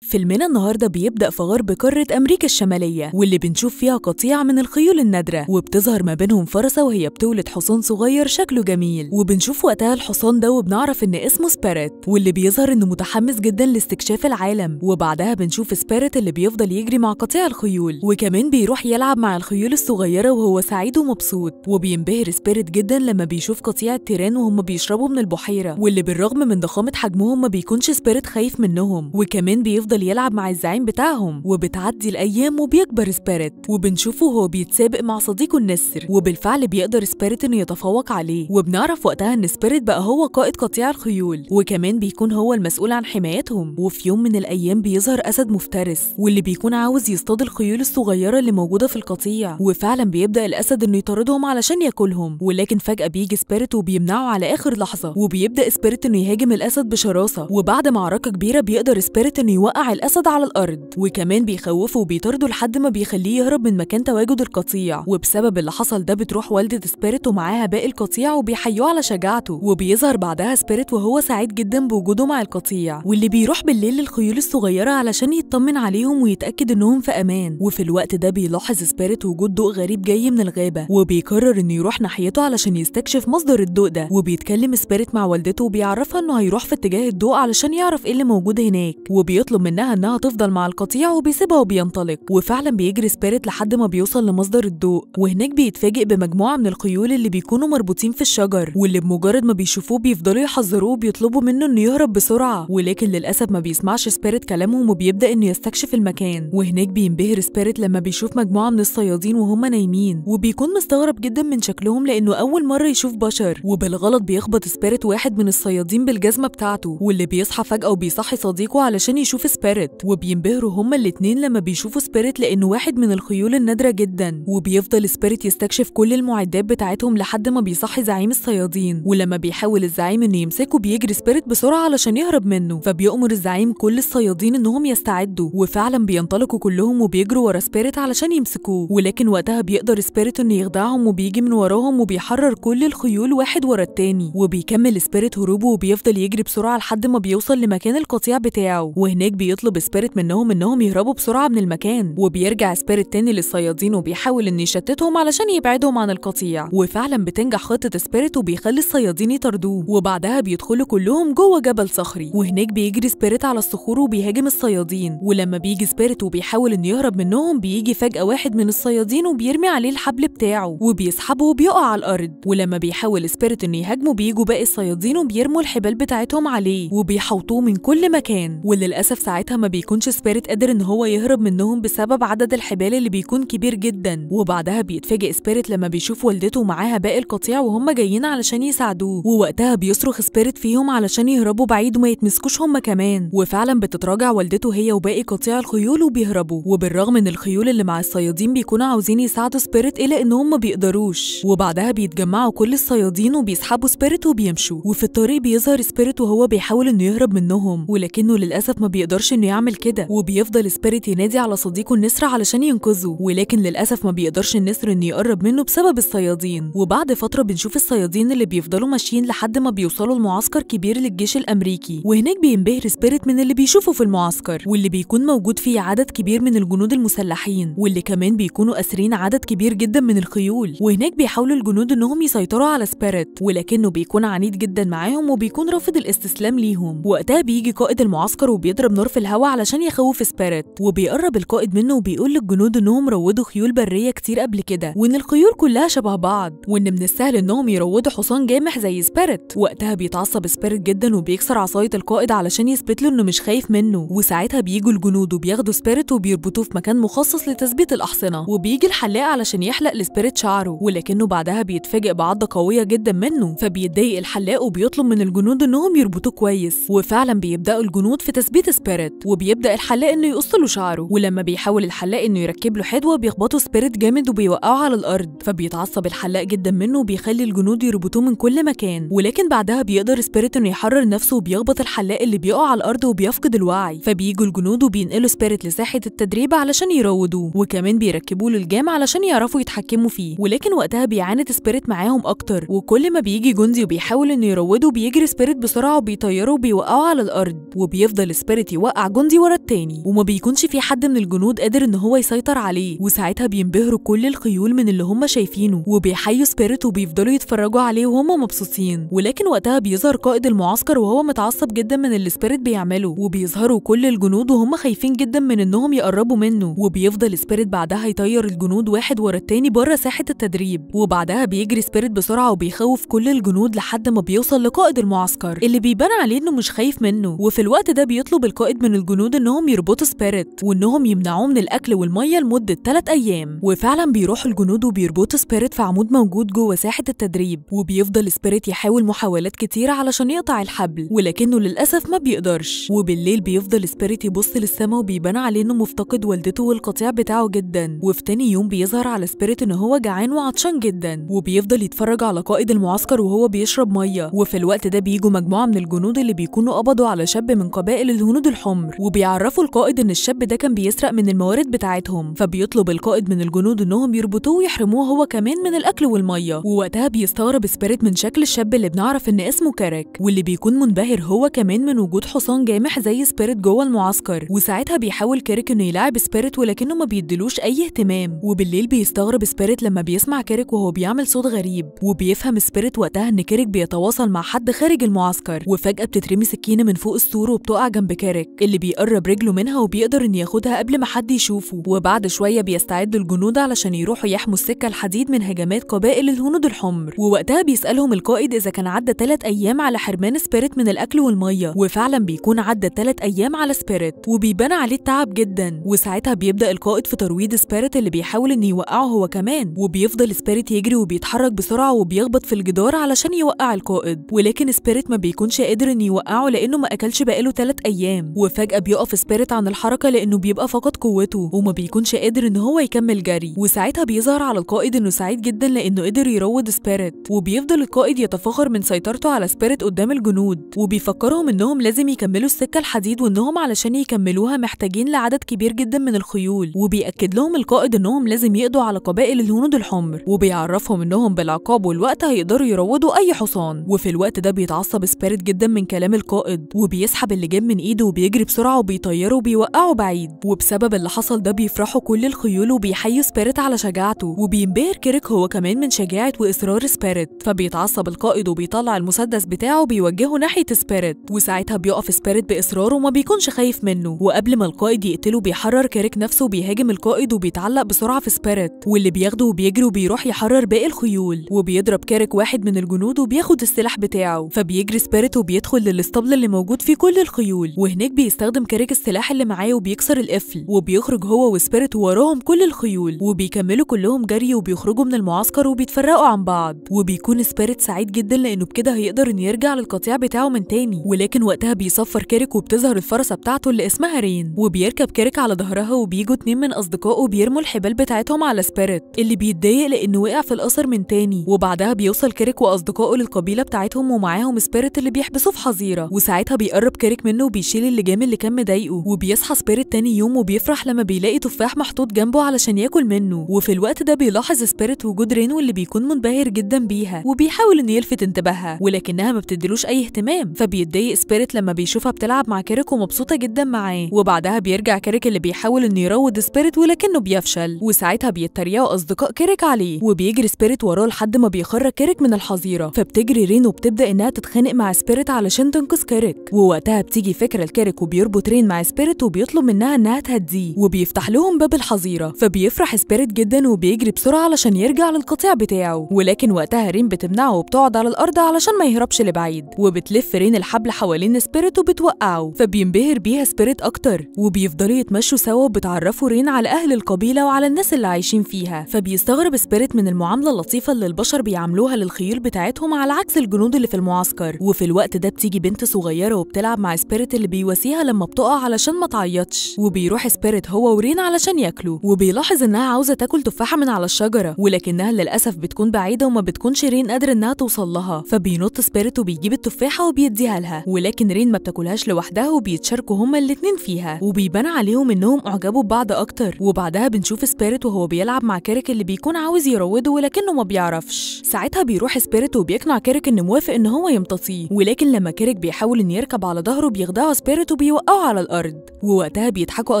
فيلمنا النهاردة بيبدأ في غرب قارة أمريكا الشمالية واللي بنشوف فيها قطيع من الخيول النادرة وبتظهر ما بينهم فرسة وهي بتولد حصان صغير شكله جميل. وبنشوف وقتها الحصان ده وبنعرف إن اسمه سبيريت واللي بيظهر إنه متحمس جدا لاستكشاف العالم. وبعدها بنشوف سبيريت اللي بيفضل يجري مع قطيع الخيول وكمان بيروح يلعب مع الخيول الصغيرة وهو سعيد ومبسوط. وبينبهر سبيريت جدا لما بيشوف قطيع التيران وهم بيشربوا من البحيرة واللي بالرغم من ضخامة حجمهم ما بيكونش سبيريت خايف منهم. وكمان بيفضل يلعب مع الزعيم بتاعهم وبتعدي الأيام وبيكبر سبيريت وبنشوفه وهو بيتسابق مع صديقه النسر وبالفعل بيقدر سبيريت إنه يتفوق عليه وبنعرف وقتها إن سبيريت بقى هو قائد قطيع الخيول وكمان بيكون هو المسؤول عن حمايتهم وفي يوم من الأيام بيظهر أسد مفترس واللي بيكون عاوز يصطاد الخيول الصغيرة اللي موجودة في القطيع وفعلا بيبدأ الأسد إنه يطاردهم علشان ياكلهم ولكن فجأة بيجي سبيريت وبيمنعه على آخر لحظة وبيبدأ سبيريت إنه يهاجم الأسد بشراسة وبعد معركة كبيرة بيقدر سبيريت إنه يوقع الأسد على الأرض وكمان بيخوفه وبيطارده لحد ما بيخليه يهرب من مكان تواجد القطيع. وبسبب اللي حصل ده بتروح والدة سبيريت ومعاها باقي القطيع وبيحيوه على شجاعته وبيظهر بعدها سبيريت وهو سعيد جدا بوجوده مع القطيع. واللي بيروح بالليل للخيول الصغيرة علشان يطمن عليهم ويتأكد إنهم في أمان. وفي الوقت ده بيلاحظ سبيريت وجود ضوء غريب جاي من الغابة وبيقرر إنه يروح ناحيته علشان يستكشف مصدر الضوء ده. وبيتكلم سبيريت مع والدته وبيعرفها إنه هيروح في اتجاه الضوء علشان يعرف إيه اللي موجود هناك. وبيطلب منها إنها تفضل مع القطيع وبيسيبها وبينطلق. وفعلا بيجري سبيريت لحد ما بيوصل لمصدر الضوء. وهناك بيتفاجئ بمجموعة من الخيول اللي بيكونوا مربوطين في الشجر واللي بمجرد ما بيشوفوه بيفضلوا يحذروه وبيطلبوا منه إنه يهرب بسرعة. ولكن للأسف ما بيسمعش سبيريت كلامهم وبيبدأ إنه يستكشف المكان. وهناك بينبهر سبيريت لما بيشوف مجموعة من الصيادين وهم نايمين. وبيكون مستغرب جدا من شكلهم لأنه أول مرة يشوف بشر. وبالغلط بيخبط سبيريت واحد من الصيادين بالجزمة بتاعته واللي بيصحى فجأة وبيصحي صديقه علشان يشوف سبيريت وبينبهروا هما الاتنين لما بيشوفوا سبيريت لأنه واحد من الخيول النادرة جدا وبيفضل سبيريت يستكشف كل المعدات بتاعتهم لحد ما بيصحي زعيم الصيادين ولما بيحاول الزعيم إنه يمسكه بيجري سبيريت بسرعة علشان يهرب منه فبيأمر الزعيم كل الصيادين إنهم يستعدوا وفعلا بينطلقوا كلهم وبيجروا ورا سبيريت علشان يمسكوه ولكن وقتها بيقدر سبيريت إنه يخدعهم وبيجي من وراهم وبيحرر كل الخيول واحد ورا التاني وبيكمل سبيريت هروبه وبيفضل يجري بسرعة لحد ما بيوصل لمكان القطيع بتاعه وهناك بيطلب سبيريت منهم إنهم يهربوا بسرعة من المكان وبيرجع سبيريت تاني للصيادين وبيحاول إنه يشتتهم علشان يبعدهم عن القطيع. وفعلا بتنجح خطة سبيريت وبيخلي الصيادين يطاردوه وبعدها بيدخلوا كلهم جوه جبل صخري. وهناك بيجري سبيريت على الصخور وبيهاجم الصيادين. ولما بيجي سبيريت وبيحاول إنه يهرب منهم بيجي فجأة واحد من الصيادين وبيرمي عليه الحبل بتاعه وبيسحبه وبيقع على الأرض. ولما بيحاول سبيريت إنه يهاجمه بيجوا باقي الصيادين وبيرموا الحبال بتاعتهم عليه وبيحوطوه من كل مكان. وللأسف ساعتها ما بيكونش سبيريت قادر إن هو يهرب منهم بسبب عدد الحبال اللي بيكون كبير جدا. وبعدها بيتفاجئ سبيريت لما بيشوف والدته معاها باقي القطيع وهم جايين علشان يساعدوه. ووقتها بيصرخ سبيريت فيهم علشان يهربوا بعيد وما يتمسكوش هم كمان. وفعلا بتتراجع والدته هي وباقي قطيع الخيول وبيهربوا. وبالرغم ان الخيول اللي مع الصيادين بيكونوا عاوزين يساعدوا سبيريت الا انهم ما بيقدروش. وبعدها بيتجمعوا كل الصيادين وبيسحبوا سبيريت وبيمشوا. وفي الطريق بيظهر سبيريت وهو بيحاول إنه يهرب منهم. ولكنه للأسف ما بيقدرش إنه يعمل كده. وبيفضل سبيريت ينادي على صديقه النسر علشان ينقذه. ولكن للأسف ما بيقدرش النسر إنه يقرب منه بسبب الصيادين. وبعد فترة بنشوف الصيادين اللي بيفضلوا ماشيين لحد ما بيوصلوا لمعسكر كبير للجيش الأمريكي. وهناك بينبهر سبيريت من اللي بيشوفه في المعسكر. واللي بيكون موجود فيه عدد كبير من الجنود المسلحين. واللي كمان بيكونوا أسرين عدد كبير جدا من الخيول. وهناك بيحاولوا الجنود إنهم يسيطروا على سبيريت. ولكنه بيكون عنيد جدا معاهم وبيكون رافض الاستسلام ليهم. وقتها بيجي قائد المعسكر وبيضرب نار في الهواء علشان يخوف سبيريت وبيقرب القائد منه وبيقول للجنود إنهم روضوا خيول برية كتير قبل كده وإن الخيول كلها شبه بعض وإن من السهل إنهم يروضوا حصان جامح زي سبيريت وقتها بيتعصب سبيريت جدا وبيكسر عصاية القائد علشان يثبت له إنه مش خايف منه. وساعتها بيجوا الجنود وبياخدوا سبيريت وبيربطوه في مكان مخصص لتثبيت الأحصنة. وبيجي الحلاق علشان يحلق لسبيريت شعره ولكنه بعدها بيتفاجئ بعضه قوية جدا منه. فبيتضايق الحلاق وبيطلب من الجنود إنهم يربطوه كويس. وفعلا بيبدأوا الجنود في تثبيت سبيريت وبيبدأ الحلاق إنه يقص له شعره ولما بيحاول الحلاق إنه يركب له حدوه بيخبطه سبيريت جامد وبيوقعه على الأرض فبيتعصب الحلاق جدا منه وبيخلي الجنود يربطوه من كل مكان ولكن بعدها بيقدر سبيريت إنه يحرر نفسه وبيخبط الحلاق اللي بيقع على الأرض وبيفقد الوعي فبييجوا الجنود وبينقلوا سبيريت لساحة التدريب علشان يروضوه وكمان بيركبوا له لجام علشان يعرفوا يتحكموا فيه ولكن وقتها بيعاند سبيريت معاهم أكتر وكل ما بيجي جندي وبيحاول إنه يروضه بيجري سبيريت بسرعة وبيطيره وبيوقعه على الأرض وبيفضل سبيريت يوقع يوقع جندي ورا التاني وما بيكونش في حد من الجنود قادر إن هو يسيطر عليه وساعتها بينبهروا كل الخيول من اللي هم شايفينه وبيحيوا سبيريت وبيفضلوا يتفرجوا عليه وهم مبسوطين. ولكن وقتها بيظهر قائد المعسكر وهو متعصب جدا من اللي سبيريت بيعمله وبيظهروا كل الجنود وهم خايفين جدا من إنهم يقربوا منه. وبيفضل سبيريت بعدها يطير الجنود واحد ورا التاني بره ساحة التدريب وبعدها بيجري سبيريت بسرعة وبيخوف كل الجنود لحد ما بيوصل لقائد المعسكر اللي بيبان عليه إنه مش خايف منه. وفي الوقت ده بيطلب القائد من الجنود إنهم يربطوا سبيريت وإنهم يمنعوه من الأكل والمية لمدة 3 أيام. وفعلا بيروحوا الجنود وبيربطوا سبيريت في عمود موجود جوه ساحة التدريب وبيفضل سبيريت يحاول محاولات كتيرة علشان يقطع الحبل ولكنه للأسف ما بيقدرش. وبالليل بيفضل سبيريت يبص للسما وبيبان عليه إنه مفتقد والدته والقطيع بتاعه جدا. وفي تاني يوم بيظهر على سبيريت إن هو جعان وعطشان جدا. وبيفضل يتفرج على قائد المعسكر وهو بيشرب مية. وفي الوقت ده بيجوا مجموعة من الجنود اللي بيكونوا قبضوا على شاب من قبائل الهنود الحمر وبيعرفوا القائد إن الشاب ده كان بيسرق من الموارد بتاعتهم. فبيطلب القائد من الجنود إنهم يربطوه ويحرموه هو كمان من الأكل والمية. ووقتها بيستغرب سبيريت من شكل الشاب اللي بنعرف إن اسمه كارك. واللي بيكون منبهر هو كمان من وجود حصان جامح زي سبيريت جوه المعسكر. وساعتها بيحاول كارك إنه يلاعب سبيريت ولكنه ما بيدلوش أي اهتمام. وبالليل بيستغرب سبيريت لما بيسمع كارك وهو بيعمل صوت غريب. وبيفهم سبيريت وقتها إن كارك بيتواصل مع حد خارج المعسكر. وفجأة بتترمي سكينة من فوق السور وبتقع جنب كارك. اللي بيقرب رجله منها وبيقدر إن ياخدها قبل ما حد يشوفه وبعد شوية بيستعد الجنود علشان يروحوا يحموا السكة الحديد من هجمات قبائل الهنود الحمر. ووقتها بيسألهم القائد إذا كان عدى 3 أيام على حرمان سبيريت من الأكل والمية وفعلا بيكون عدى 3 أيام على سبيريت وبيبان عليه التعب جدا. وساعتها بيبدأ القائد في ترويض سبيريت اللي بيحاول انه يوقعه هو كمان. وبيفضل سبيريت يجري وبيتحرك بسرعة وبيخبط في الجدار علشان يوقع القائد. ولكن سبيريت ما بيكونش قادر انه يوقعه لأنه ما أكلش بقاله 3 أيام. وفجأة بيقف سبيريت عن الحركة لأنه بيبقى فقد قوته وما بيكونش قادر إن هو يكمل جري. وساعتها بيظهر على القائد إنه سعيد جدا لأنه قدر يروض سبيريت. وبيفضل القائد يتفاخر من سيطرته على سبيريت قدام الجنود. وبيفكرهم إنهم لازم يكملوا السكة الحديد وإنهم علشان يكملوها محتاجين لعدد كبير جدا من الخيول. وبيأكد لهم القائد إنهم لازم يقضوا على قبائل الهنود الحمر. وبيعرفهم إنهم بالعقاب والوقت هيقدروا يروضوا أي حصان. وفي الوقت ده بيتعصب سبيريت جدا من كلام القائد. وبيسحب اللجام من إيده وبيجري بسرعة وبيطيره وبيوقعه بعيد. وبسبب اللي حصل ده بيفرحوا كل الخيول وبيحيوا سبيريت على شجاعته. وبينبهر كيرك هو كمان من شجاعة وإصرار سبيريت. فبيتعصب القائد وبيطلع المسدس بتاعه وبيوجهه ناحية سبيريت. وساعتها بيقف سبيريت بإصرار وما بيكونش خايف منه. وقبل ما القائد يقتله بيحرر كيرك نفسه وبيهاجم القائد وبيتعلق بسرعة في سبيريت. واللي بياخده وبيجري وبيروح يحرر باقي الخيول. وبيضرب كيرك واحد من الجنود وبياخد السلاح بتاعه. فبيجري سبيريت وبيدخل للاسطبل اللي موجود فيه كل الخيول. وهناك بيستخدم كيرك السلاح اللي معاه وبيكسر القفل وبيخرج هو وسبيريت وراهم كل الخيول وبيكملوا كلهم جري وبيخرجوا من المعسكر وبيتفرقوا عن بعض. وبيكون سبيريت سعيد جدا لأنه بكده هيقدر إنه يرجع للقطيع بتاعه من تاني. ولكن وقتها بيصفر كيرك وبتظهر الفرسة بتاعته اللي اسمها رين. وبيركب كيرك على ظهرها وبيجوا اتنين من أصدقائه بيرموا الحبال بتاعتهم على سبيريت اللي بيتضايق لأنه وقع في الأسر من تاني. وبعدها بيوصل كيرك وأصدقائه للقبيلة بتاعتهم ومعاهم سبيريت اللي بيحبسوه في حظيرة. وساعتها بيقرب كيرك منه وبيشيل اللجام اللي كان مضايقه وبيصحى سبيريت تاني يوم وبيفرح لما بيلاقي تفاح محطوط جنبه علشان ياكل منه. وفي الوقت ده بيلاحظ سبيريت وجود رين واللي بيكون منبهر جدا بيها وبيحاول إنه يلفت انتباهها ولكنها ما بتديلوش أي اهتمام. فبيتضايق سبيريت لما بيشوفها بتلعب مع كيرك ومبسوطة جدا معاه. وبعدها بيرجع كيرك اللي بيحاول إنه يروض سبيريت ولكنه بيفشل. وساعتها بيتريقوا أصدقاء كيرك عليه وبيجري سبيريت وراه لحد ما بيخرج كيرك من الحظيرة. فبتجري رين وبتبدا إنها تتخانق مع سبيريت علشان تنقذ كيرك ووقتها بتيجي فكرة لكيرك وبيربط رين مع سبيريت وبيطلب منها إنها تهديه وبيفتح لهم باب الحظيرة. فبيفرح سبيريت جدا وبيجري بسرعة علشان يرجع للقطيع بتاعه. ولكن وقتها رين بتمنعه وبتقعد على الأرض علشان ما يهربش لبعيد. وبتلف رين الحبل حوالين سبيريت وبتوقعه. فبينبهر بيها سبيريت أكتر وبيفضلوا يتمشوا سوا وبتعرفه رين على أهل القبيلة وعلى الناس اللي عايشين فيها. فبيستغرب سبيريت من المعاملة اللطيفة اللي البشر بيعاملوها للخيول بتاعتهم على عكس الجنود اللي في المعسكر. وفي الوقت ده بتيجي بنت صغيرة وبتلعب مع سبيريت اللي بيواسيها لما بتقع علشان ما تعيطش. وبيروح سبيريت هو ورين علشان ياكلوا. وبيلاحظ إنها عاوزة تاكل تفاحة من على الشجرة. ولكنها للأسف بتكون بعيدة وما بتكونش رين قادر إنها توصل لها. فبينط سبيريت وبيجيب التفاحة وبيديها لها. ولكن رين ما بتاكلهاش لوحدها وبيتشاركوا هما الاتنين فيها. وبيبان عليهم إنهم أعجبوا ببعض أكتر. وبعدها بنشوف سبيريت وهو بيلعب مع كيرك اللي بيكون عاوز يروضه ولكنه ما بيعرفش. ساعتها بيروح سبيريت وبيقنع كيرك إنه موافق إن هو يمتطيه ولكن لما كيرك بيحاول إن يركب على ظهره بيخدعه سبيريت وبيوقعه على الأرض ووقتها بيضحكوا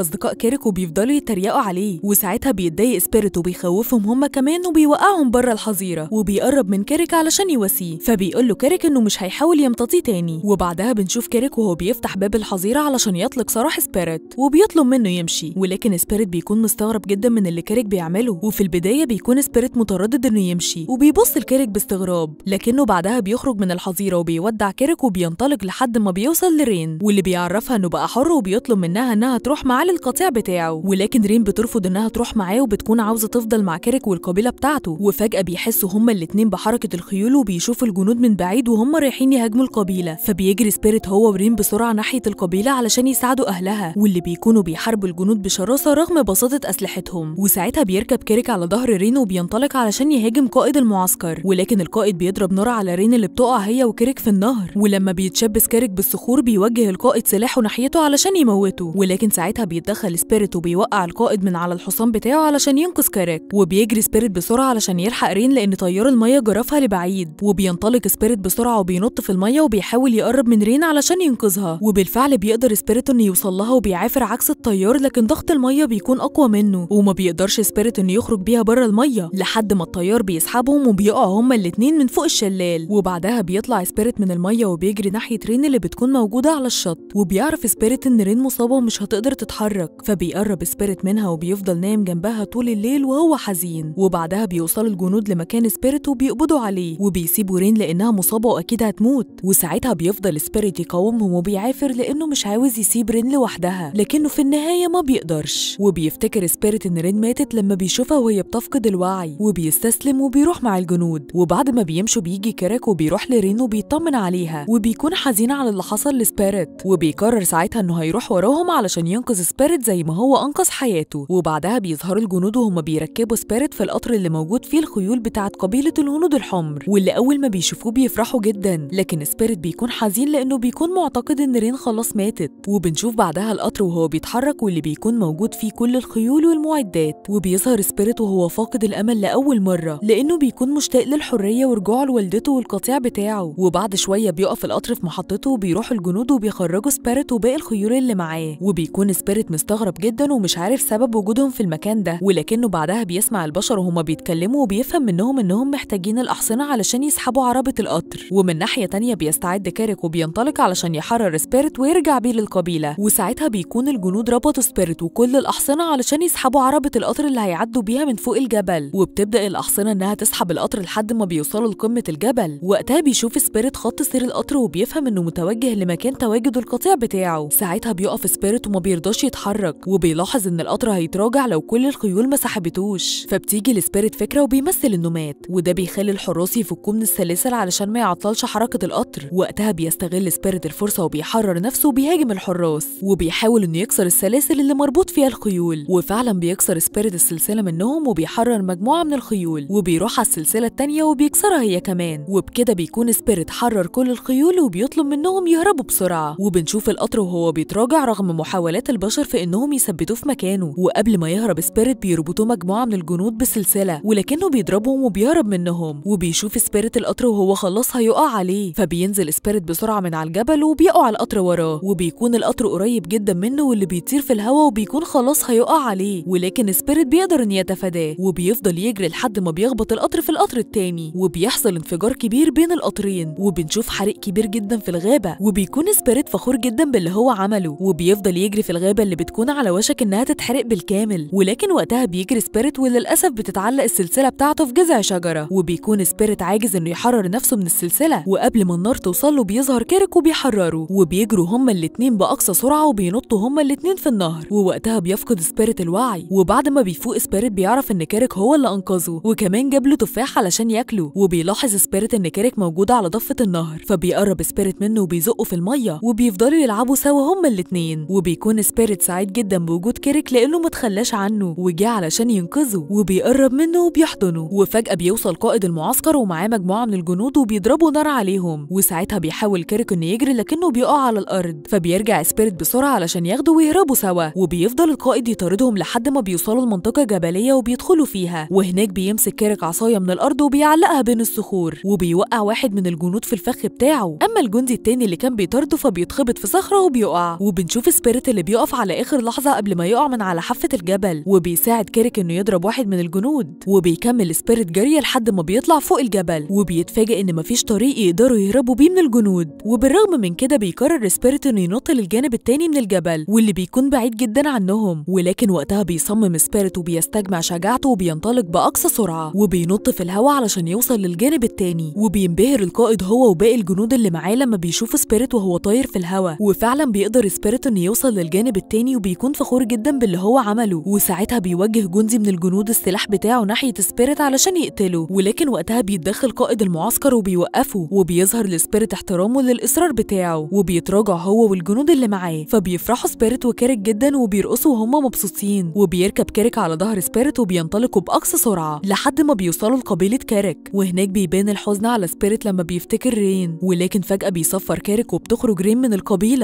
أصدقاء كيريك وبيفضلوا يتريقوا عليه وساعتها بيتضايق سبيريت وبيخوفهم هما كمان وبيوقعهم بره الحظيرة وبيقرب من كيريك علشان يواسيه فبيقول له كيريك إنه مش هيحاول يمتطيه تاني وبعدها بنشوف كيريك وهو بيفتح باب الحظيرة علشان يطلق سراح سبيريت وبيطلب منه يمشي ولكن سبيريت بيكون مستغرب جدا من اللي كيريك بيعمله وفي البداية بيكون سبيريت متردد إنه يمشي وبيبص لكيريك باستغراب لكنه بعدها بيخرج من الحظيرة وبيودع كيريك وبينطلق لحد ما بيوصل لرين واللي بيعرفها إنه بقى حر وبيطلب منها إنها تروح معاه للقطيع بتاعه. ولكن رين بترفض إنها تروح معاه وبتكون عاوزة تفضل مع كيريك والقبيلة بتاعته. وفجأة بيحسوا هما الاتنين بحركة الخيول وبيشوفوا الجنود من بعيد وهم رايحين يهاجموا القبيلة. فبيجري سبيريت هو ورين بسرعة ناحية القبيلة علشان يساعدوا أهلها. واللي بيكونوا بيحاربوا الجنود بشراسة رغم بساطة أسلحتهم. وساعتها بيركب كيريك على ظهر رين وبينطلق علشان يهاجم قائد المعسكر. ولكن القائد بيضرب نار على رين اللي بتقع هي وكيريك في النهر. ولما بيتشبث كيريك بالصخور بيوجه القائد سلاحه ناحيته علشان يموته ولكن ساعتها بيتدخل سبيريت وبيوقع القائد من على الحصان بتاعه علشان ينقذ كيريك وبيجري سبيريت بسرعة علشان يلحق رين لأن تيار المية جرفها لبعيد. وبينطلق سبيريت بسرعة وبينط في المية وبيحاول يقرب من رين علشان ينقذها. وبالفعل بيقدر سبيريت إنه يوصل لها وبيعافر عكس التيار لكن ضغط المية بيكون أقوى منه. وما بيقدرش سبيريت إنه يخرج بيها بره المية. لحد ما التيار بيسحبهم وبيقعوا هما الاتنين من فوق الشلال. وبعدها بيطلع سبيريت من المية وبيجري ناحية رين اللي بتكون موجودة على الشط. وبيعرف سبيريت إن رين مصابة ومش هتقدر تتحرك فبيقرب سبيريت منها وبيفضل نايم جنبها طول الليل وهو حزين. وبعدها بيوصل الجنود لمكان سبيريت وبيقبضوا عليه وبيسيبوا رين لأنها مصابة وأكيد هتموت. وساعتها بيفضل سبيريت يقاومهم وبيعافر لأنه مش عاوز يسيب رين لوحدها لكنه في النهاية ما بيقدرش. وبيفتكر سبيريت إن رين ماتت لما بيشوفها وهي بتفقد الوعي وبيستسلم وبيروح مع الجنود. وبعد ما بيمشوا بيجي كيريك وبيروح لرين وبيطمن عليها وبيكون حزين على اللي حصل لسبيريت. وبيقرر ساعتها إنه هيروح وراهم علشان ينقذ سبيريت زي ما هو أنقذ حياته. وبعدها بيظهروا الجنود وهم بيركبوا سبيريت في القطر اللي موجود فيه الخيول بتاعت قبيلة الهنود الحمر واللي أول ما بيشوفوه بيفرحوا جدا. لكن سبيريت بيكون حزين لأنه بيكون معتقد إن رين خلاص ماتت. وبنشوف بعدها القطر وهو بيتحرك واللي بيكون موجود فيه كل الخيول والمعدات. وبيظهر سبيريت وهو فاقد الأمل لأول مرة لأنه بيكون مشتاق للحرية ورجوعه لوالدته والقطيع بتاعه. وبعد شوية بيقف القطر في محطته وبيروح الجنود وبيخرجوا سبيريت وباقي الخيول اللي معاه وبيكون سبيريت مستغرب جدا ومش عارف سبب وجودهم في المكان ده ولكنه بعدها بيسمع البشر وهما بيتكلموا وبيفهم منهم إنهم محتاجين الأحصنة علشان يسحبوا عربة القطر. ومن ناحية تانية بيستعد كيريك وبينطلق علشان يحرر سبيريت ويرجع بيه للقبيلة. وساعتها بيكون الجنود ربطوا سبيريت وكل الأحصنة علشان يسحبوا عربة القطر اللي هيعدوا بيها من فوق الجبل. وبتبدأ الأحصنة إنها تسحب القطر لحد ما بيوصلوا لقمة الجبل. وقتها بيشوف سبيريت خط سير القطر وبيفهم إنه متوجه لمكان تواجد القطيع بتاعه. ساعتها بيقف سبيريت وما بيرضاش يتحرك وبيلاحظ إن القطر هيتراجع لو كل الخيول ما سحبتوش. فبتيجي لسبيريت فكرة وبيمثل إنه مات وده بيخلي الحراس يفكوه من السلاسل علشان ما يعطلش حركة القطر. وقتها بيستغل سبيريت الفرصة وبيحرر نفسه وبيهاجم الحراس وبيحاول إنه يكسر السلاسل اللي مربوط فيها الخيول. وفعلا بيكسر سبيريت السلسلة منهم وبيحرر مجموعة من الخيول وبيروح على السلسلة التانية وبيكسرها هي كمان. وبكده بيكون سبيريت حرر كل الخيول وبيطلب منهم يهربوا بسرعة. وبنشوف القطر وهو بيتراجع رغم محاولات البشر في إنهم يثبتوه في مكانه. وقبل ما يهرب سبيريت بيربطوه مجموعة من الجنود بسلسله ولكنه بيضربهم وبيهرب منهم. وبيشوف سبيريت القطر وهو خلاص هيقع عليه. فبينزل سبيريت بسرعة من على الجبل وبيقع القطر وراه. وبيكون القطر قريب جدا منه واللي بيطير في الهواء وبيكون خلاص هيقع عليه. ولكن سبيريت بيقدر إن يتفاداه وبيفضل يجري لحد ما بيخبط القطر في القطر التاني. وبيحصل انفجار كبير بين القطرين. وبنشوف حريق كبير جدا في الغابة. وبيكون سبيريت فخور جدا باللي هو عمله وبيفضل يجري في الغابة اللي بتكون على وشك إنها تتحرق بالكامل. ولكن وقتها بيجري سبيريت وللأسف بتتعلق السلسلة بتاعته في جذع شجرة. وبيكون سبيريت عاجز إنه يحرر نفسه من السلسلة. وقبل ما النار توصل له بيظهر كيريك وبيحرره. وبيجروا هما الاتنين بأقصى سرعة وبينطوا هما الاتنين في النهر. ووقتها بيفقد سبيريت الوعي. وبعد ما بيفوق سبيريت بيعرف إن كيريك هو اللي أنقذه. وكمان جاب له تفاح علشان ياكله. وبيلاحظ سبيريت إن كيريك موجود على ضفة النهر. فبيقرب سبيريت منه وبيزقه في المية. وبيفضلوا يلعبوا سوا هما الاتنين. وبيكون سبيريت سعيد جدا بوجود كيريك لأنه متخلاش عنه. وجه علشان ينقذه. وبيقرب منه وبيحضنه. وفجأة بيوصل قائد المعسكر ومعاه مجموعة من الجنود وبيضربوا نار عليهم. وساعتها بيحاول كيريك إنه يجري لكنه بيقع على الأرض. فبيرجع سبيريت بسرعة علشان ياخده ويهربوا سوا. وبيفضل القائد يطاردهم لحد ما بيوصلوا لمنطقة جبلية وبيدخلوا فيها. وهناك بيمسك كيريك عصاية من الأرض وبيعلقها بين الصخور. وبيوقع واحد من الجنود في الفخ بتاعه. أما الجندي التاني اللي كان بيطارده فبيتخبط في صخرة. صخرة وبيقع. وبنشوف سبيريت اللي بيقف على آخر لحظة قبل ما يقع من على حافة الجبل. وبيساعد كيريك إنه يضرب واحد من الجنود. وبيكمل سبيريت جري لحد ما بيطلع فوق الجبل. وبيتفاجئ إن مفيش طريق يقدروا يهربوا بيه من الجنود. وبالرغم من كده بيقرر سبيريت إنه ينط للجانب التاني من الجبل واللي بيكون بعيد جدا عنهم. ولكن وقتها بيصمم سبيريت وبيستجمع شجاعته وبينطلق بأقصى سرعة. وبينط في الهواء علشان يوصل للجانب التاني. وبينبهر القائد هو وباقي الجنود اللي معاه لما بيشوفوا سبيريت وهو طاير في الهواء. وفعلا بيقدر سبيريت إنه يوصل للجانب التاني وبيكون فخور جدا باللي هو عمله. وساعتها بيوجه جندي من الجنود السلاح بتاعه ناحية سبيريت علشان يقتله. ولكن وقتها بيتدخل قائد المعسكر وبيوقفه وبيظهر لسبيريت احترامه للإصرار بتاعه وبيتراجع هو والجنود اللي معاه. فبيفرحوا سبيريت وكيريك جدا وبيرقصوا وهم مبسوطين. وبيركب كيريك على ظهر سبيريت وبينطلقوا بأقصى سرعة لحد ما بيوصلوا لقبيلة كيريك وهناك بيبان الحزن على سبيريت لما بيفتكر رين ولكن فجأة بيصفر كيريك وبتخرج رين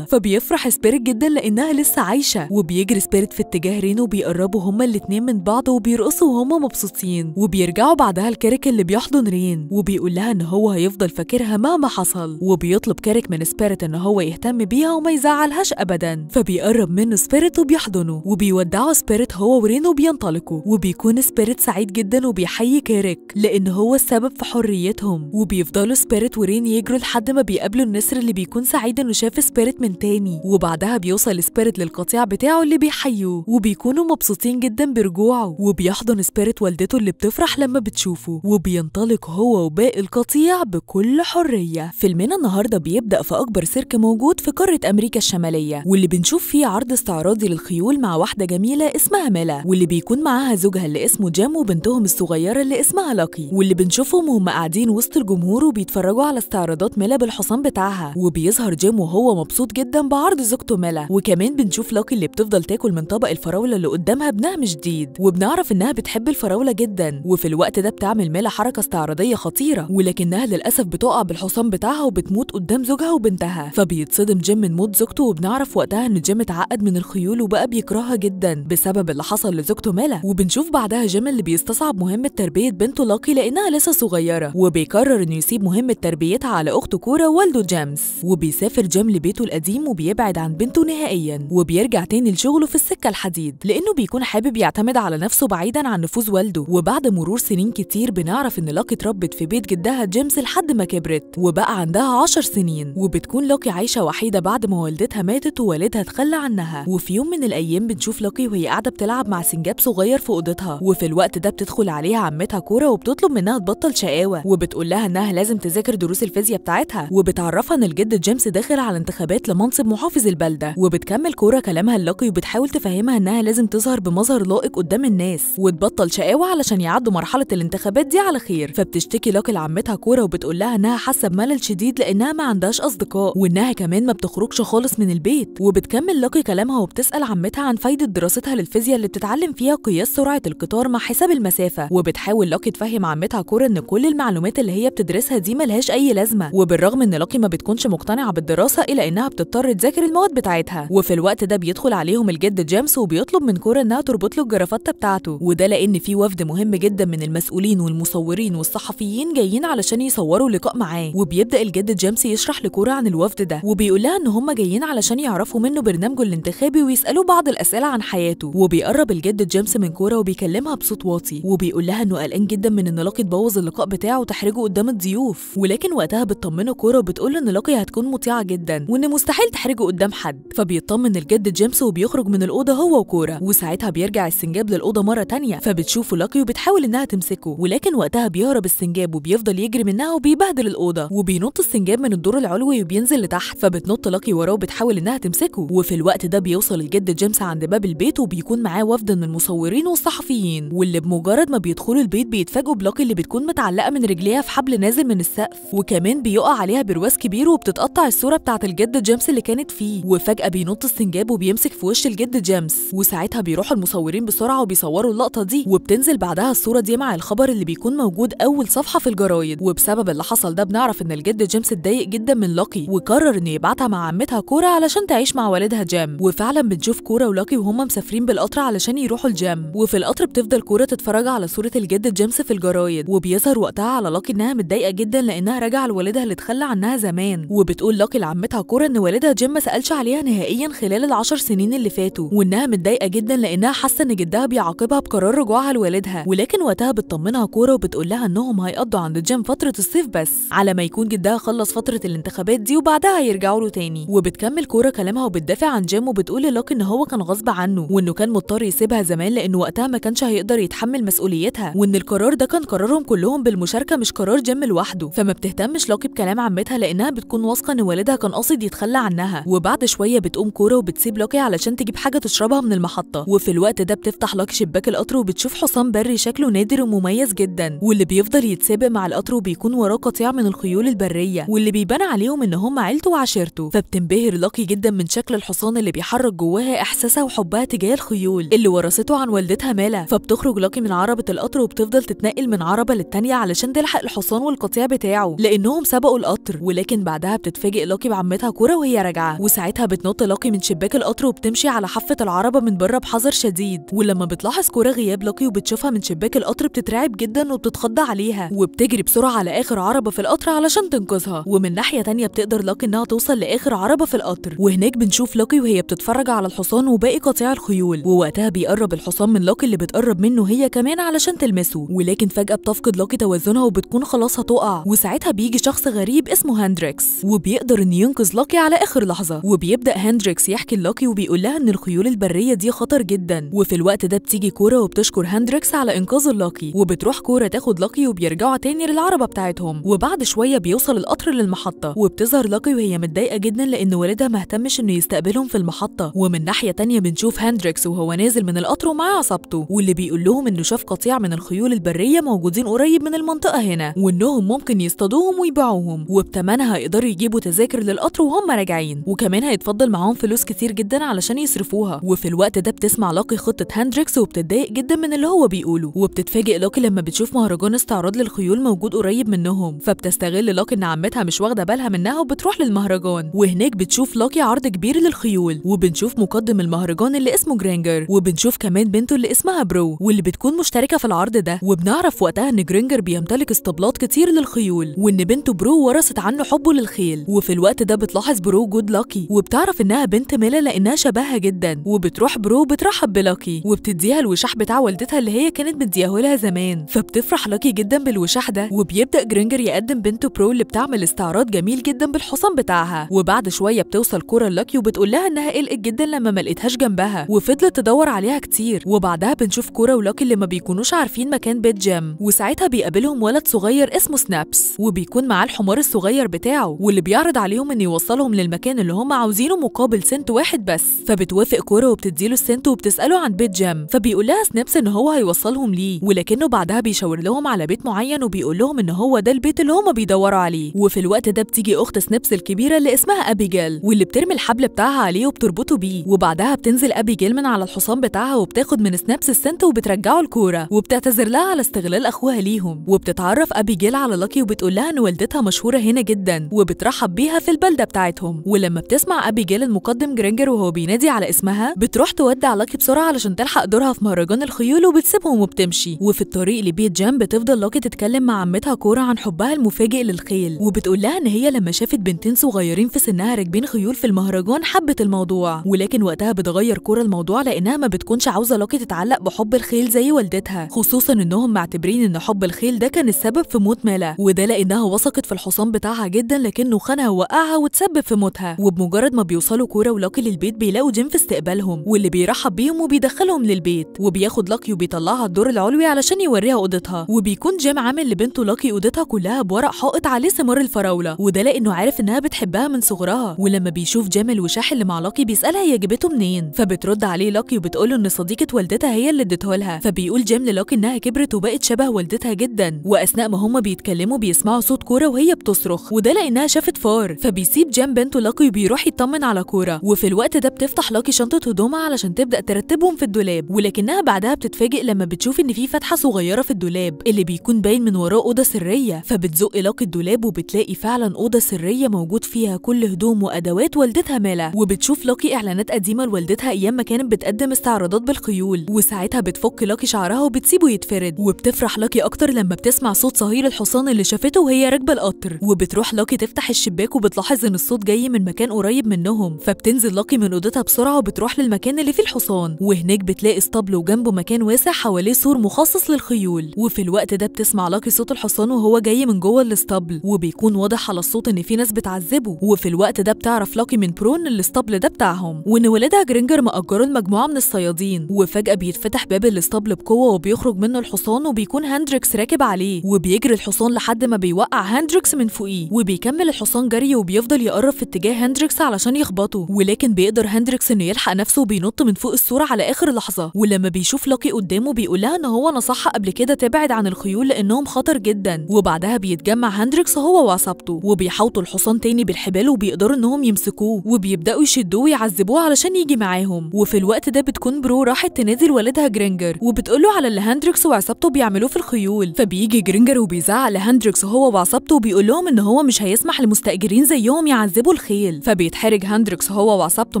فبيفرح سبيريت جدا لأنها لسه عايشة. وبيجري سبيريت في اتجاه رين وبيقربوا هما الاتنين من بعض وبيرقصوا وهما مبسوطين. وبيرجعوا بعدها لكيريك اللي بيحضن رين. وبيقول لها إن هو هيفضل فاكرها مهما حصل. وبيطلب كيريك من سبيريت إن هو يهتم بيها وما يزعلهاش أبدا. فبيقرب منه سبيريت وبيحضنه. وبيودعوا سبيريت هو ورين وبينطلقوا. وبيكون سبيريت سعيد جدا وبيحيي كيريك لأن هو السبب في حريتهم. وبيفضلوا سبيريت ورين يجروا لحد ما بيقابلوا النسر اللي بيكون سعيد إنه شاف سبيريت من تاني وبعدها بيوصل سبيريت للقطيع بتاعه اللي بيحيوه وبيكونوا مبسوطين جدا برجوعه وبيحضن سبيريت والدته اللي بتفرح لما بتشوفه وبينطلق هو وباقي القطيع بكل حرية. فيلمنا النهاردة بيبدأ في أكبر سيرك موجود في قارة أمريكا الشمالية واللي بنشوف فيه عرض استعراضي للخيول مع واحدة جميلة اسمها ميلا واللي بيكون معاها زوجها اللي اسمه جيم وبنتهم الصغيرة اللي اسمها لاكي واللي بنشوفهم وهم قاعدين وسط الجمهور وبيتفرجوا على استعراضات ميلا بالحصان بتاعها وبيظهر جيم وهو مبسوط جدا بعرض زوجته ميلا. وكمان بنشوف لاكي اللي بتفضل تاكل من طبق الفراولة اللي قدامها بنهم جديد. وبنعرف إنها بتحب الفراولة جدا. وفي الوقت ده بتعمل ميلا حركة استعراضية خطيرة. ولكنها للأسف بتقع بالحصان بتاعها وبتموت قدام زوجها وبنتها. فبيتصدم جيم من موت زوجته. وبنعرف وقتها إن جيم اتعقد من الخيول وبقى بيكرهها جدا بسبب اللي حصل لزوجته ميلا. وبنشوف بعدها جيم اللي بيستصعب مهمة تربية بنته لاكي لأنها لسه صغيرة. وبيقرر إنه يسيب مهمة تربيتها على أخته كورا والده جيمس. وبيسافر جيم لبيته وبيبعد عن بنته نهائيا وبيرجع تاني لشغله في السكة الحديد لأنه بيكون حابب يعتمد على نفسه بعيدا عن نفوذ والده. وبعد مرور سنين كتير بنعرف إن لاكي اتربت في بيت جدها جيمس لحد ما كبرت وبقى عندها عشر سنين وبتكون لاكي عايشة وحيدة بعد ما والدتها ماتت ووالدها اتخلى عنها. وفي يوم من الأيام بنشوف لاكي وهي قاعدة بتلعب مع سنجاب صغير في أوضتها وفي الوقت ده بتدخل عليها عمتها كورا وبتطلب منها تبطل شقاوة وبتقول لها إنها لازم تذاكر دروس الفيزياء بتاعتها. وبتعرفها إن الجد جيمس داخل على انتخابات لمنصب محافظ البلدة وبتكمل كورا كلامها للاكي وبتحاول تفهمها إنها لازم تظهر بمظهر لائق قدام الناس وتبطل شقاوة علشان يعدوا مرحلة الانتخابات دي على خير. فبتشتكي لاكي لعمتها كورا وبتقول لها إنها حاسة بملل شديد لإنها ما عندهاش أصدقاء وإنها كمان ما بتخرجش خالص من البيت. وبتكمل لاكي كلامها وبتسأل عمتها عن فايدة دراستها للفيزياء اللي بتتعلم فيها قياس سرعة القطار مع حساب المسافة. وبتحاول لاكي تفهم عمتها كورا إن كل المعلومات اللي هي بتدرسها دي ملهاش أي لازمة. وبالرغم إن لاكي ما بتكونش مقتنعة بالدراسة إلا إنها بتضطر تذاكر المواد بتاعتها. وفي الوقت ده بيدخل عليهم الجد جيمس وبيطلب من كورا إنها تربط له الجرافته بتاعته. وده لأن في وفد مهم جدا من المسؤولين والمصورين والصحفيين جايين علشان يصوروا لقاء معاه. وبيبدأ الجد جيمس يشرح لكورا عن الوفد ده. وبيقول لها إن هم جايين علشان يعرفوا منه برنامجه الانتخابي ويسالوه بعض الأسئلة عن حياته. وبيقرب الجد جيمس من كورا وبيكلمها بصوت واطي. وبيقول لها إنه قلقان جدا من إن لاكي تبوظ اللقاء بتاعه وتحرجه قدام الضيوف. ولكن وقتها بتطمنه كورا وبتقول إن لاكي هتكون مطيعة جدا. وإن مستحيل تحرجه قدام حد فبيطمن الجد جيمس وبيخرج من الأوضة هو وكورا. وساعتها بيرجع السنجاب للأوضة مرة تانية فبتشوفه لاكي وبتحاول إنها تمسكه. ولكن وقتها بيهرب السنجاب وبيفضل يجري منها وبيبهدل الأوضة. وبينط السنجاب من الدور العلوي وبينزل لتحت فبتنط لاكي وراه وبتحاول إنها تمسكه. وفي الوقت ده بيوصل الجد جيمس عند باب البيت وبيكون معاه وفد من المصورين والصحفيين. واللي بمجرد ما بيدخلوا البيت بيتفاجئوا بلاكي اللي بتكون متعلقة من رجليها في حبل نازل من السقف. وكمان بيقع عليها برواز كبير وبتتقطع الصورة بتاعة الجد جيمس اللي كانت فيه وفجأة بينط السنجاب وبيمسك في وش الجد جيمس وساعتها بيروحوا المصورين بسرعة وبيصوروا اللقطة دي وبتنزل بعدها الصورة دي مع الخبر اللي بيكون موجود أول صفحة في الجرايد. وبسبب اللي حصل ده بنعرف إن الجد جيمس اتضايق جدا من لاكي وقرر انه يبعتها مع عمتها كورا علشان تعيش مع والدها جيم وفعلا بنشوف كورا ولاكي وهم مسافرين بالقطر علشان يروحوا لجيم وفي القطر بتفضل كورا تتفرج على صورة الجد جيمس في الجرايد. وبيظهر وقتها على لاكي إنها متضايقة جدا لأنها راجعة لوالدها اللي اتخلى عنها زمان. وبتقول لاكي لعمتها كورا إن والدها جيم ما سألش عليها نهائيا خلال العشر سنين اللي فاتوا وإنها متضايقة جدا لإنها حاسة إن جدها بيعاقبها بقرار رجوعها لوالدها. ولكن وقتها بتطمنها كورا وبتقول لها إنهم هيقضوا عند جيم فترة الصيف بس على ما يكون جدها خلص فترة الانتخابات دي وبعدها هيرجعوا له تاني. وبتكمل كورا كلامها وبتدافع عن جيم وبتقول للاكي إن هو كان غصب عنه وإنه كان مضطر يسيبها زمان لأنه وقتها ما كانش هيقدر يتحمل مسؤوليتها وإن القرار ده كان قرارهم كلهم بالمشاركة مش قرار جيم لوحده. فما بتهتمش لاكي بكلام عمتها لأنها بتكون واثقة إن والدها كان قاصد يتخلى عنها. وبعد شوية بتقوم كورا وبتسيب لاكي علشان تجيب حاجة تشربها من المحطة. وفي الوقت ده بتفتح لاكي شباك القطر وبتشوف حصان بري شكله نادر ومميز جدا. واللي بيفضل يتسابق مع القطر وبيكون وراه قطيع من الخيول البرية. واللي بيبان عليهم إن هم عيلته وعشيرته. فبتنبهر لاكي جدا من شكل الحصان اللي بيحرك جواها إحساسها وحبها تجاه الخيول اللي ورثته عن والدتها ميلا. فبتخرج لاكي من عربية القطر وبتفضل تتنقل من عربية للتانية علشان تلحق الحصان والقطيع بتاعه. لأنهم سبقوا القطر ولكن بعدها بتتفاجئ لاكي بعمتها كورا وهي راجعة. وساعتها بتنط لاكي من شباك القطر وبتمشي على حافة العربية من بره بحذر شديد. ولما بتلاحظ كورا غياب لاكي وبتشوفها من شباك القطر بتترعب جدا وبتتخض عليها. وبتجري بسرعة على آخر عربة في القطر علشان تنقذها. ومن ناحية تانية بتقدر لاكي إنها توصل لآخر عربة في القطر. وهناك بنشوف لاكي وهي بتتفرج على الحصان وباقي قطيع الخيول. ووقتها بيقرب الحصان من لاكي اللي بتقرب منه هي كمان علشان تلمسه. ولكن فجأة بتفقد لاكي توازنها وبتكون خلاص هتقع وساعتها بيجي شخص غريب اسمه هاندريكس وبيقدر إنه ينقذ لاكي على آخر لحظة. وبيبدأ هاندريكس يحكي للاكي وبيقول لها إن الخيول البرية دي خطر جدا. وفي الوقت ده بتيجي كورة وبتشكر هاندريكس على إنقاذ لاكي وبتروح كورة تاخد لاكي وبيرجعوا تاني للعربة بتاعتهم. وبعد شوية بيوصل القطر للمحطة. وبتظهر لاكي وهي متضايقة جدا لأن والدها ما اهتمش إنه يستقبلهم في المحطة. ومن ناحية تانية بنشوف هاندريكس وهو نازل من القطر ومعاه عصابته. واللي بيقول لهم إنه شاف قطيع من الخيول البرية موجودين قريب من المنطقة هنا. وإنهم ممكن يصطادوهم ويبيعوهم. وبتمنها هيقدروا يجيبوا تذاكر للقطر وهم راجعين. وكمان هيتفضل معاهم فلوس كتير جدا علشان يصرفوها. وفي الوقت ده بتسمع لاكي خطة هاندريكس وبتتضايق جدا من اللي هو بيقوله. وبتتفاجئ لاكي لما بتشوف مهرجان استعراض للخيول موجود قريب منهم. فبتستغل لاكي إن عمتها مش واخدة بالها منها وبتروح للمهرجان. وهناك بتشوف لاكي عرض كبير للخيول. وبنشوف مقدم المهرجان اللي اسمه جرينجر. وبنشوف كمان بنته اللي اسمها برو. واللي بتكون مشتركة في العرض ده. وبنعرف وقتها إن جرينجر بيمتلك اسطبلات كتير للخيول. وإن بنته برو ورثت عنه حبه للخيل. وفي الوقت ده بتلاحظ برو وجود لاكي وبتعرف إنها بنت ميلا لأنها شبهها جدا وبتروح برو بترحب بلاكي وبتديها الوشاح بتاع والدتها اللي هي كانت مدياه لها زمان. فبتفرح لاكي جدا بالوشاح ده وبيبدأ جرينجر يقدم بنته برو اللي بتعمل استعراض جميل جدا بالحصان بتاعها. وبعد شوية بتوصل كورة للاكي وبتقول لها إنها قلقت جدا لما ما لقيتهاش جنبها. وفضلت تدور عليها كتير وبعدها بنشوف كورة ولاكي اللي ما بيكونوش عارفين مكان بيت جيم. وساعتها بيقابلهم ولد صغير اسمه سنابس وبيكون معاه الحمار الصغير بتاعه واللي بيعرض عليهم انه يوصلهم للمكان اللي هم عاوزينه مقابل سنت واحد بس. فبتوافق كورة وبتديله السنت وبتسأله عن بيت جيم. فبيقول لها سنابس إن هو هيوصلهم ليه. ولكنه بعدها بيشاور لهم على بيت معين وبيقول لهم إن هو ده البيت اللي هم بيدوروا عليه. وفي الوقت ده بتيجي أخت سنابس الكبيرة اللي اسمها أبيجيل. واللي بترمي الحبل بتاعها عليه وبتربطه بيه. وبعدها بتنزل أبيجيل من على الحصان بتاعها وبتاخد من سنابس السنت وبترجعه لكورة. وبتعتذر لها على استغلال أخوها ليهم. وبتتعرف أبيجيل على لاكي وبتقول لها إن والدتها مشهورة هنا جدا. وبترحب بيها في البلدة بتاعتهم. ولما بتسمع ابيجيل المقدم جرينجر وهو بينادي على اسمها بتروح تودع لاكي بسرعة علشان تلحق دورها في مهرجان الخيول وبتسيبهم وبتمشي. وفي الطريق لبيت جيم بتفضل لاكي تتكلم مع عمتها كورة عن حبها المفاجئ للخيل. وبتقول لها إن هي لما شافت بنتين صغيرين في سنها راكبين خيول في المهرجان حبت الموضوع. ولكن وقتها بتغير كورة الموضوع لأنها ما بتكونش عاوزة لاكي تتعلق بحب الخيل زي والدتها خصوصا إنهم معتبرين إن حب الخيل ده كان السبب في موت ميلا. وده لأنها وثقت في الحصان بتاعها جدا لكنه خانها ووقعها وتسبب في موتها وبمجرد ما بيوصلوا كورة ولاكي للبيت بيلاقوا جيم في استقبالهم. واللي بيرحب بيهم وبيدخلهم للبيت. وبياخد لاكي وبيطلعها الدور العلوي علشان يوريها أوضتها. وبيكون جيم عامل لبنته لاكي أوضتها كلها بورق حائط عليه ثمار الفراولة. وده لأنه عارف إنها بتحبها من صغرها. ولما بيشوف جيم الوشاح اللي مع لاكي بيسألها هي جابته منين. فبترد عليه لاكي وبتقوله إن صديقة والدتها هي اللي اديته لها. فبيقول جيم للاكي إنها كبرت وبقت شبه والدتها جدا. وأثناء ما هما بيتكلموا بيسمعوا صوت كورة وهي بتصرخ. وده لأنها شافت فار. فبيسيب جيم بنته لاكي وبيروح يطمن على كورة. وفي الوقت ده بتفتح لاكي شنطة هدومها علشان تبدأ ترتبهم في الدولاب. ولكنها بعدها بتتفاجئ لما بتشوف إن في فتحة صغيرة في الدولاب اللي بيكون باين من وراه أوضة سرية. فبتزق لاكي الدولاب وبتلاقي فعلا أوضة سرية موجود فيها كل هدوم وأدوات والدتها ميلا. وبتشوف لاكي إعلانات قديمة لوالدتها أيام ما كانت بتقدم استعراضات بالخيول. وساعتها بتفك لاكي شعرها وبتسيبه يتفرد. وبتفرح لاكي أكتر لما بتسمع صوت صهيل الحصان اللي شافته وهي راكبة القطر. وبتروح لاكي تفتح الشباك وبتلاحظ إن الصوت جاي من مكان قريب منهم فبتنزل لاكي من أوضتها بسرعة وبتروح للمكان اللي فيه الحصان. وهناك بتلاقي اسطبل وجنبه مكان واسع حواليه سور مخصص للخيول. وفي الوقت ده بتسمع لاكي صوت الحصان وهو جاي من جوه الاسطبل. وبيكون واضح على الصوت إن في ناس بتعذبه. وفي الوقت ده بتعرف لاكي من برو ان الاسطبل ده بتاعهم. وإن والدها جرينجر مأجره لمجموعة من الصيادين. وفجأة بيتفتح باب الاسطبل بقوة وبيخرج منه الحصان وبيكون هندريكس راكب عليه. وبيجري الحصان لحد ما بيوقع هندريكس من فوقيه. وبيكمل الحصان جري وبيفضل يقرب في اتجاه هندريكس علشان يخبطه ولكن بيقدر هندريكس إنه يلحق نفسه وبينط من فوق السور على آخر لحظة. ولما بيشوف لاكي قدامه بيقول لها إن هو نصحها قبل كده تبعد عن الخيول لأنهم خطر جدا. وبعدها بيتجمع هندريكس هو وعصابته وبيحوطوا الحصان تاني بالحبال وبيقدروا إنهم يمسكوه وبيبدأوا يشدوه ويعذبوه علشان يجي معاهم. وفي الوقت ده بتكون برو راحت تنادي والدها جرينجر وبتقوله على اللي هندريكس وعصابته بيعملوه في الخيول. فبيجي جرينجر وبيزعق لهندريكس هو وعصابته وبيقول لهم إن هو مش هيسمح لمستأجرين زيهم يعذبوا الخيل. فبيتحرج هندريكس هو وعصابته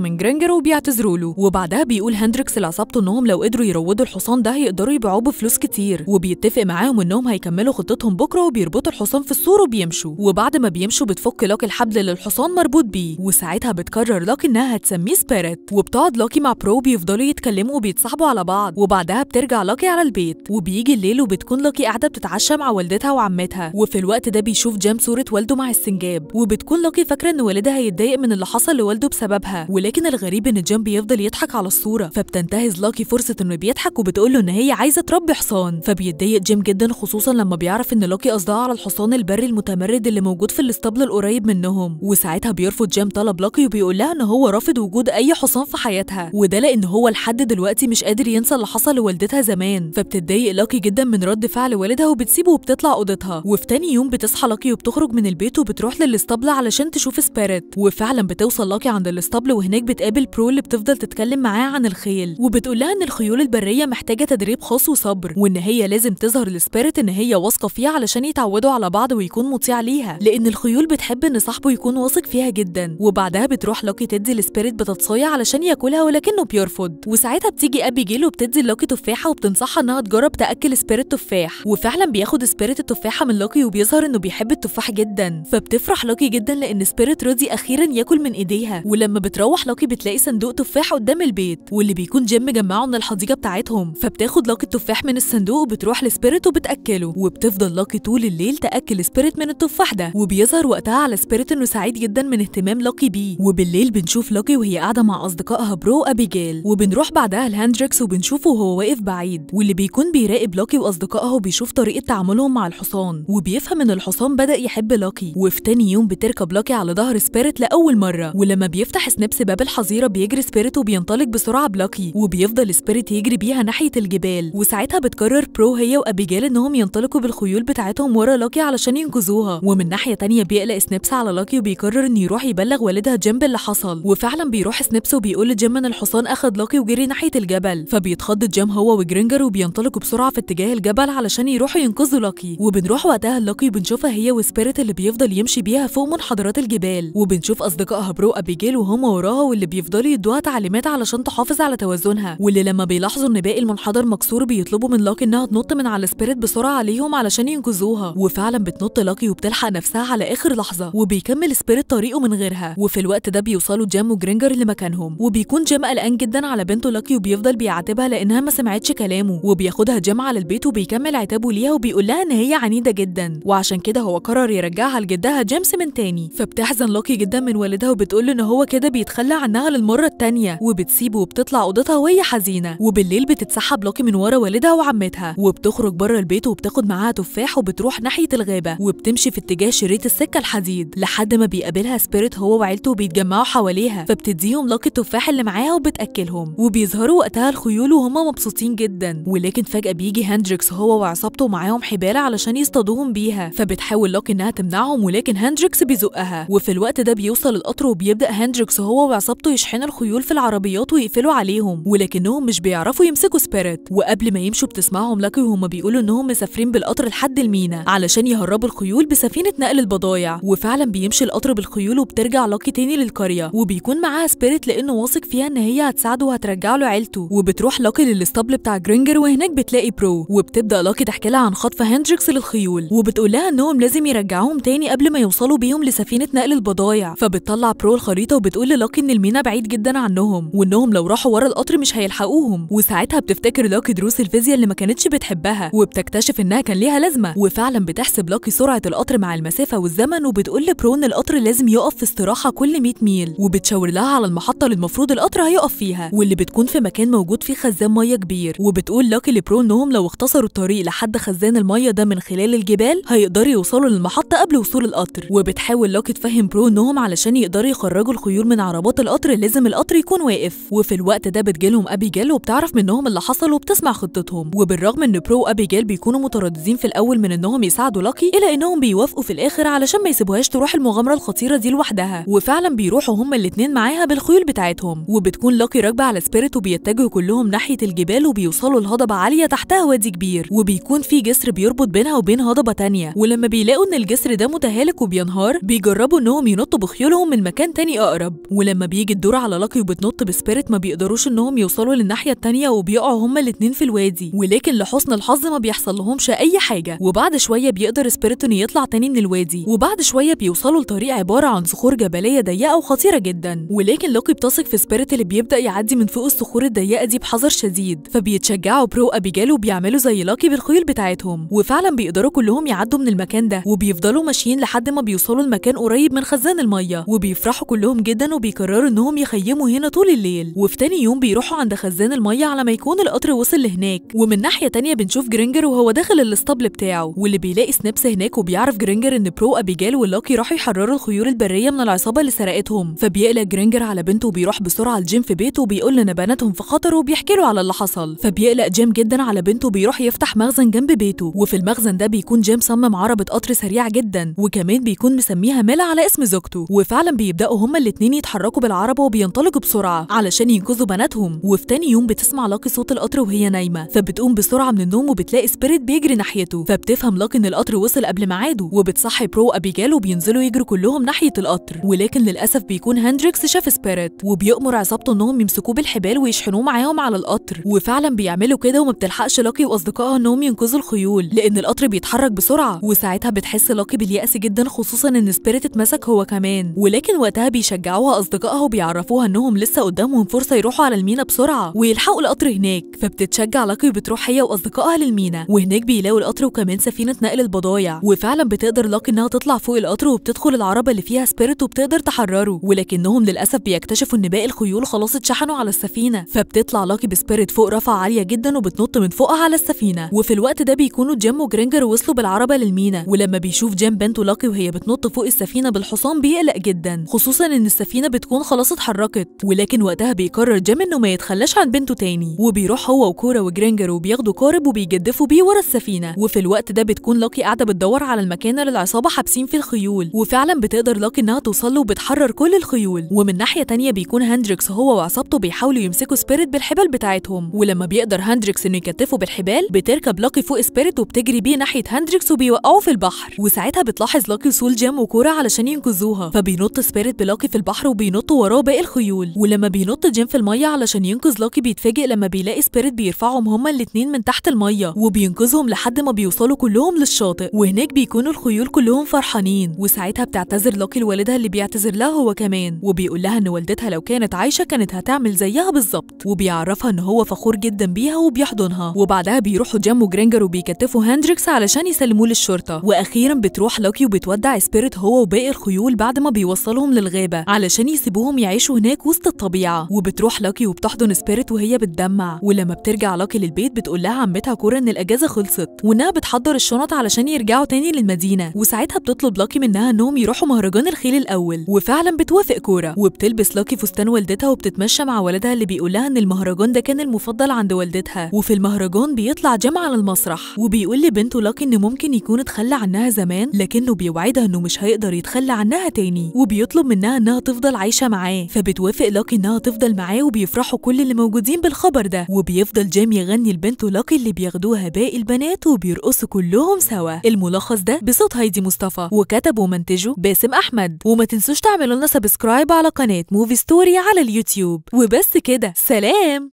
من جرينجر وبيعتذروا له. وبعدها بيقول هندريكس لعصابته إنهم لو قدروا يروضوا الحصان ده هيقدروا يبيعوه بفلوس كتير. وبيتفق معاهم إنهم هيكملوا خطتهم بكرة وبيربطوا الحصان في السور وبيمشوا. وبعد ما بيمشوا بتفك لاكي الحبل اللي الحصان مربوط بيه. وساعتها بتقرر لاكي إنها هتسميه سبيريت. وبتقعد لاكي مع برو بيفضلوا يتكلموا وبيتصاحبوا على بعض. وبعدها بترجع لاكي على البيت. وبيجي الليل وبتكون لاكي قاعدة بتتعشى مع والدها وعمتها. وفي الوقت ده بيشوف جيم صورة والده مع السنجاب. وبتكون لاكي فاكرة إن والدها هيتضايق من اللي حصل لوالده بسببها. ولكن الغريب إن جيم بيفضل يضحك على الصورة. فبتنتهز لاكي فرصة إنه بيضحك وبتقول له إن هي عايزة تربي حصان. فبيتضايق جيم جدا خصوصا لما بيعرف إن لاكي قصدها على الحصان البري المتمرد اللي موجود في الاسطبل القريب منهم. وساعتها بيرفض جيم طلب لاكي وبيقول لها إن هو رافض وجود أي حصان في حياتها. وده لأن هو لحد دلوقتي مش قادر ينسى اللي حصل لوالدتها زمان. فبتتضايق لاكي جدا من رد فعل والدها وبتسيبه وبتطلع أوضتها. وفي تاني يوم بتصحى لاكي وبتخرج من البيت وبتروح للاسطبل علشان تشوف سبيريت وفعلا بتوصل لاكي عند الاسطبل وهناك بتقابل برو اللي بتفضل تتكلم معاه عن الخيل. وبتقول لها إن الخيول البرية محتاجة تدريب خاص وصبر وإن هي لازم تظهر لسبيريت إن هي واثقة فيها علشان يتعودوا على بعض ويكون مطيع ليها. لأن الخيول بتحب إن صاحبه يكون واثق فيها جدا. وبعدها بتروح لاكي تدي لسبيريت بطاطسايه علشان ياكلها ولكنه بيرفض وساعتها بتيجي أبيجيل وبتدي لاكي تفاحة وبتنصحها إنها تجرب تأكل سبيريت تفاح. وفعلا بياخد سبيريت التفاحة من لاكي وبيظهر إنه بيحب التفاح جدا. فبتفرح لاكي جدا لأن سبيريت رضي أخيرا ياكل من إيديها. ولما بتروح لاكي بتلاقي صندوق تفاح قدام البيت. واللي بيكون جيم مجمعه من الحديقة بتاعتهم. فبتاخد لاكي التفاح من الصندوق وبتروح لسبيريت وبتأكله. وبتفضل لاكي طول الليل تأكل سبيريت من التفاح ده. وبيظهر وقتها على سبيريت إنه سعيد جدا من اهتمام لاكي بيه. وبالليل بنشوف لاكي وهي قاعدة مع أصدقائها برو وأبيجيل. وبنروح بعدها لهاندريكس وبنشوفه وهو واقف بعيد. واللي بيكون بيراقب لاكي واصدقائها وبيشوف طريقة تعاملهم مع الحصان. وبيفهم إن الحصان بدأ يحب لاكي وفي تاني يوم بتركب لاكي على ظهر سبيريت لأول مرة. ولما بيفتح سنيبس باب الحظيرة بيجري سبيريت وبينطلق بسرعة بلاكي وبيفضل سبيريت يجري بيها ناحية الجبال. وساعتها بتقرر برو هي وأبيجيل إنهم ينطلقوا بالخيول بتاعتهم ورا لاكي علشان ينقذوها. ومن ناحية تانية بيقلق سنيبس على لاكي وبيقرر إنه يروح يبلغ والدها جيم باللي حصل. وفعلا بيروح سنيبس وبيقول لجيم إن الحصان اخد لاكي وجري ناحية الجبل. فبيتخض جيم هو وجرينجر وبينطلقوا بسرعة في اتجاه الجبل علشان يروحوا ينقذوا لاكي وبنروح وقتها لاكي وبنشوفها هي وسبيريت اللي بيفضل يمشي بيها فوق منحدرات الجبال. وبنشوف اصدقائها برو وأبيجيل وهم وراها واللي بيفضلوا يدوها تعليمات علشان تحافظ على توازنها. واللي لما بيلاحظوا إن باقي المنحدر مكسور بيطلبوا من لاكي إنها تنط من على سبيريت بسرعة عليهم علشان ينقذوها وفعلا بتنط لاكي وبتلحق نفسها على آخر لحظة. وبيكمل سبيريت طريقه من غيرها. وفي الوقت ده بيوصلوا جيم وجرينجر لمكانهم. وبيكون جيم قلقان جدا على بنته لاكي وبيفضل بيعاتبها لأنها ما سمعتش كلامه. وبياخدها جيم على البيت وبيكمل عتابه ليها وبيقول لها إن هي عنيدة جدا. وعشان كده هو قرر يرجعها لجدها جيمس من تاني. فبتحزن لاكي جدا من والدها وبتقول له إن هو كده بيتخلى عنها للمرة التانية. وبتسيبه وبتطلع أوضتها وهي حزينة. وبالليل بتتسحب لاكي من ورا والدها وعمتها. وبتخرج بره البيت وبتاخد معاها تفاح وبتروح ناحية الغابة. وبتمشي في اتجاه شريط السكة الحديد. لحد ما بيقابلها سبيريت هو وعيلته وبيتجمعوا حواليها. فبتديهم لاكي التفاح اللي معاها وبتأكلهم. وبيظهروا وقتها الخيول وهم مبسوطين جدا. ولكن فجأة بيجي هندريكس هو وعصابته معاهم حبال علشان يصطادوهم بيها. فبتحاول لاكي إنها تمنعهم ولكن هندريكس بيزقها. وفي الوقت ده بيوصل القطر وبيبدأ هندريكس هو وعصابته يشحنوا الخيول في العربيات ويقفلوا عليهم ولكنهم مش بيعرفوا يمسكوا سبيريت. وقبل ما يمشوا بتسمعهم لاكي وهم بيقولوا إنهم مسافرين بالقطر لحد المينا علشان يهربوا الخيول بسفينة نقل البضايع. وفعلا بيمشي القطر بالخيول وبترجع لاكي تاني للقرية وبيكون معاها سبيريت لأنه واثق فيها إن هي هتساعده وهترجع له عيلته. وبتروح لاكي للاسطبل بتاع جرينجر وهناك بتلاقي برو وبتبدأ لاكي تحكي لها عن خطف هندريكس للخيول. وبتقول لها إنهم لازم يرجعوهم تاني قبل ما يوصلوا بيهم لسفينة نقل البضايع. فبتطلع برو الخريطة وبتقول للاكي إن المينا بعيد جدا عنهم وإنهم لو راحوا ورا القطر مش هيلحقوهم. وساعتها بتفتكر لاكي دروس الفيزياء اللي ما كانتش بتحبها وبتكتشف إنها كان ليها لازمة. وفعلا بتحسب لاكي سرعة القطر مع المسافة والزمن وبتقول لبرو إن القطر لازم يقف في استراحة كل 100 ميل. وبتشاور لها على المحطة اللي المفروض القطر هيقف فيها واللي بتكون في مكان موجود فيه خزان مية كبير. وبتقول لاكي لبرو إنهم لو اختصروا الطريق لحد خزان المية ده من خلال الجبال هيقدروا يوصلوا للمحطة قبل وصول القطر. وبتحاول لاكي تفهم برو إنهم علشان يقدروا يخرجوا الخيول من عربات القطر لازم القطر يكون واقف. وفي الوقت ده بتجيلهم أبيجيل وبتعرف منهم اللي حصل وبتسمع خطتهم. وبالرغم إن برو وأبيجيل بيكونوا مترددين في الأول من إنهم يساعدوا لاكي إلا إنهم بيوافقوا في الآخر علشان ما يسيبوهاش تروح المغامرة الخطيرة دي لوحدها. وفعلا بيروحوا هما الاتنين معاها بالخيول بتاعتهم. وبتكون لاكي راكبة على سبيريت وبيتجهوا كلهم ناحية الجبال وبيوصلوا لهضبة عالية تحتها وادي كبير. وبيكون في جسر بيربط بينها وبين هضبة تانية. ولما بيلاقوا إن الجسر ده متهالك وبينهار بيجربوا إنهم ينطوا بخيولهم من مكان تاني أقرب ولما بيجي الدور على لاكي وبتنط بسبيريت ما بيقدروش إنهم يوصلوا للناحية التانية وبيقعوا هما الاتنين في الوادي ولكن لحسن الحظ ما بيحصل لهمش أي حاجة وبعد شوية بيقدر سبيريت إنه يطلع تاني من الوادي وبعد شوية بيوصلوا لطريق عبارة عن صخور جبلية ضيقة وخطيرة جدا ولكن لاكي بتثق في سبيريت اللي بيبدأ يعدي من فوق الصخور الضيقة دي بحذر شديد فبيتشجعوا برو وأبيجيل وبيعملوا زي لاكي بالخيول بتاعتهم وفعلا بيقدروا كلهم يعدوا من المكان ده وبيفضلوا ماشيين لحد ما بيوصلوا لمكان قريب من خزان المية وبيفرحوا كلهم جدا وبيقرروا إنهم يخيموا هنا طول الليل. وفي تاني يوم بيروحوا عند خزان المية على ما يكون القطر وصل لهناك. ومن ناحية تانية بنشوف جرينجر وهو داخل الاسطبل بتاعه واللي بيلاقي سنيبس هناك وبيعرف جرينجر إن برو أبيجال ولاكي راحوا يحرروا الخيول البرية من العصابة اللي سرقتهم. فبيقلق جرينجر على بنته وبيروح بسرعة الجيم في بيته وبيقول إن بناتهم في خطر وبيحكي له على اللي حصل. فبيقلق جيم جدا على بنته وبيروح يفتح مخزن جنب بيته. وفي المخزن ده بيكون جيم صمم عربة قطر سريعة جدا وكمان بيكون مسميها ميلا على اسم زوجته وفعلا بيبدأوا هما الاتنين يتحركوا بالعربة وبينطلقوا بسرعة علشان ينقذوا بناتهم. وفي تاني يوم بتسمع لاكي صوت القطر وهي نايمة. فبتقوم بسرعة من النوم وبتلاقي سبيريت بيجري ناحيته. فبتفهم لاكي إن القطر وصل قبل ميعاده وبتصحي برو أبيجال وبينزلوا يجروا كلهم ناحية القطر. ولكن للأسف بيكون هندريكس شاف سبيريت وبيأمر عصابته إنهم يمسكوه بالحبال ويشحنوه معاهم على القطر. وفعلا بيعملوا كده وما بتلحقش لاكي وأصدقائها إنهم ينقذوا الخيول لأن القطر بيتحرك بسرعة. وساعتها بتحس لاكي باليأس جدا خصوصا إن سبيريت اتمسك هو كمان. ولكن وقتها بيشجعوها اصدقائها وبيعرفوها إنهم لسه قدامهم فرصة يروحوا على المينا بسرعة ويلحقوا القطر هناك. فبتتشجع لاكي وبتروح هي وأصدقائها للمينا. وهناك بيلاقوا القطر وكمان سفينة نقل البضايع. وفعلا بتقدر لاكي إنها تطلع فوق القطر وبتدخل العربة اللي فيها سبيريت وبتقدر تحرره. ولكنهم للأسف بيكتشفوا إن باقي الخيول خلاص اتشحنوا على السفينة. فبتطلع لاكي بسبيريت فوق رافعة عالية جدا وبتنط من فوقها على السفينة. وفي الوقت ده بيكونوا جيم وجرينجر وصلوا بالعربة للمينا. ولما بيشوف جيم بنته لاكي وهي بتنط فوق السفينة بالحصان بيقلق جدا خصوصا إن السفينة بتكون خلاص اتحركت. ولكن وقتها بيقرر جيم إنه ما يتخلاش عن بنته تاني. وبيروح هو وكورا وجرينجر وبياخدوا قارب وبيجدفوا بيه ورا السفينة. وفي الوقت ده بتكون لاكي قاعدة بتدور على المكان اللي العصابة حابسين فيه الخيول. وفعلا بتقدر لاكي إنها توصل له وبتحرر كل الخيول. ومن ناحية تانية بيكون هندريكس هو وعصابته بيحاولوا يمسكوا سبيريت بالحبال بتاعتهم. ولما بيقدر هندريكس إنه يكتفه بالحبال بتركب لاكي فوق سبيريت وبتجري بيه ناحية هندريكس وبيوقعوه في البحر. وساعتها بتلاحظ لاكي وصول جيم وكورا علشان ينقذوها فبينط سبيريت بلاكي في البحر وبينطوا وراه باقي الخيول. ولما بينط جيم في المية علشان ينقذ لاكي بيتفاجئ لما بيلاقي سبيريت بيرفعهم هما الاتنين من تحت المية. وبينقذهم لحد ما بيوصلوا كلهم للشاطئ. وهناك بيكونوا الخيول كلهم فرحانين. وساعتها بتعتذر لاكي لوالدها اللي بيعتذر لها هو كمان. وبيقول لها إن والدتها لو كانت عايشة كانت هتعمل زيها بالظبط. وبيعرفها إن هو فخور جدا بيها وبيحضنها. وبعدها بيروحوا جيم وجرينجر وبيكتفوا هندريكس علشان يسلموه للشرطة. وأخيرا بتروح لاكي وبتودع سبيريت هو وباقي الخيول بعد ما بيوصلهم للغابة علشان يسيبوهم يعيشوا هناك وسط الطبيعة. وبتروح لاكي وبتحضن سبيريت وهي بتدمع. ولما بترجع لاكي للبيت بتقول لها عمتها كورا إن الأجازة خلصت. وإنها بتحضر الشنط علشان يرجعوا تاني للمدينة. وساعتها بتطلب لاكي منها إنهم يروحوا مهرجان الخيل الأول. وفعلا بتوافق كورا وبتلبس لاكي فستان والدتها وبتتمشى مع والدها اللي بيقول لها إن المهرجان ده كان المفضل عند والدتها. وفي المهرجان بيطلع جيم على المسرح. وبيقول لبنته لاكي إن ممكن يكون اتخلى عنها زمان لكنه بيوعدها إنه مش هيقدر يتخلى عنها تاني وبيطلب منها إنها تفضل عايشة معاه فبتوافق لاكي إنها تفضل معاه وبيفرحوا كل اللي موجودين بالخبر ده وبيفضل جيم يغني لبنته لاكي اللي بياخدوها باقي البنات وبيرقصوا كلهم سوا. الملخص ده بصوت هايدي مصطفى وكتبه ومنتجه باسم أحمد. وما تنسوش تعملوا لنا subscribe على قناة Movie Story على اليوتيوب. وبس كده سلام!